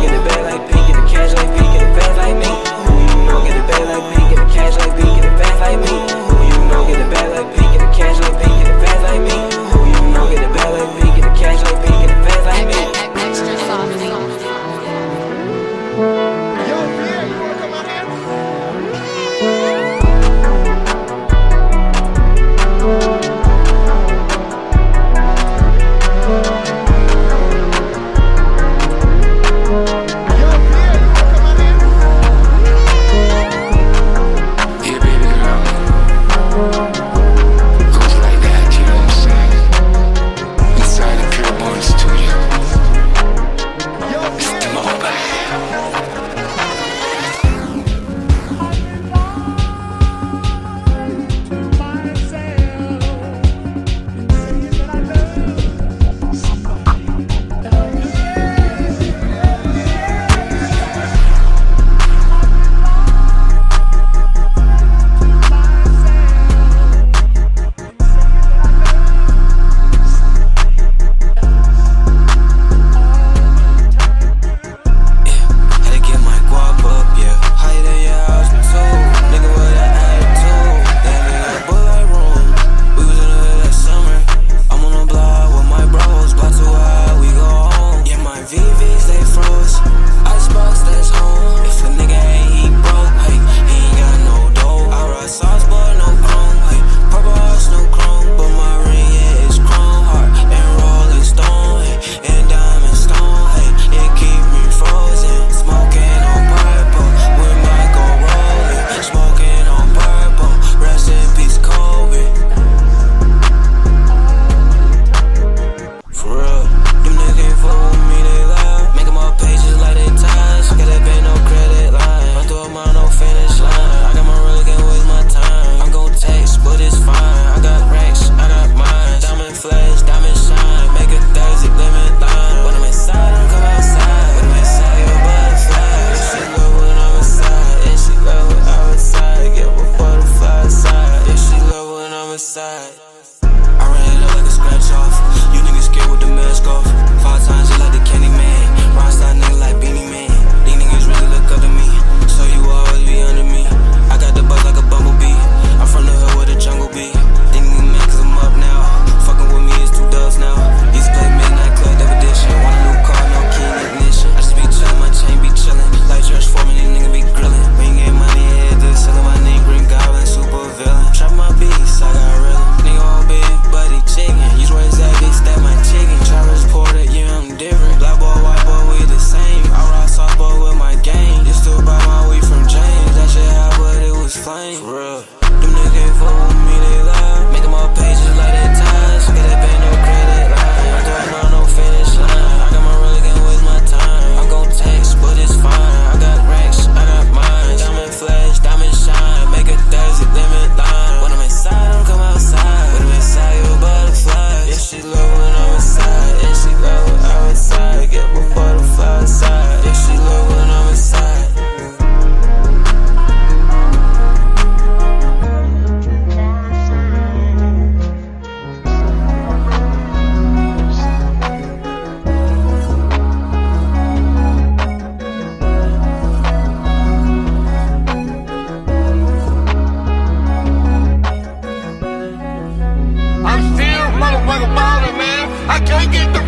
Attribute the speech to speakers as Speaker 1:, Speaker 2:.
Speaker 1: get it back like I can't get the